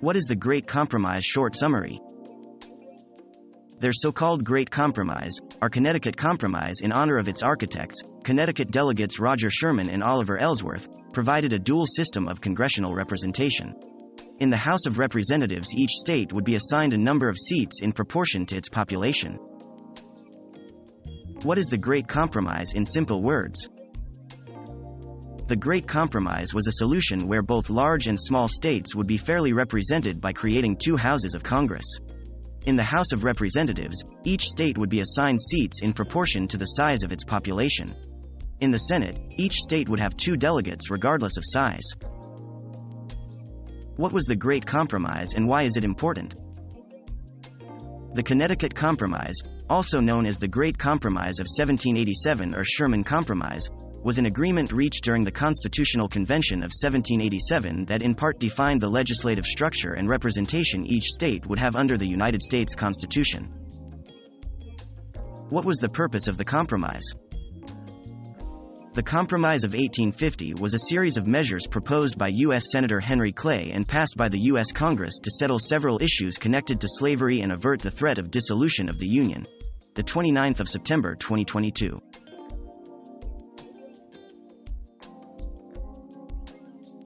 What is the Great Compromise short summary? Their so-called Great Compromise, our Connecticut Compromise in honor of its architects, Connecticut delegates Roger Sherman and Oliver Ellsworth, provided a dual system of congressional representation. In the House of Representatives each state would be assigned a number of seats in proportion to its population. What is the Great Compromise in simple words? The Great Compromise was a solution where both large and small states would be fairly represented by creating two houses of Congress. In the House of Representatives, each state would be assigned seats in proportion to the size of its population. In the Senate, each state would have two delegates regardless of size. What was the Great Compromise and why is it important? The Connecticut Compromise, also known as the Great Compromise of 1787 or Sherman Compromise, was an agreement reached during the Constitutional Convention of 1787 that in part defined the legislative structure and representation each state would have under the United States Constitution. What was the purpose of the compromise? The Compromise of 1850 was a series of measures proposed by U.S. Senator Henry Clay and passed by the U.S. Congress to settle several issues connected to slavery and avert the threat of dissolution of the Union. The 29th of September 2022.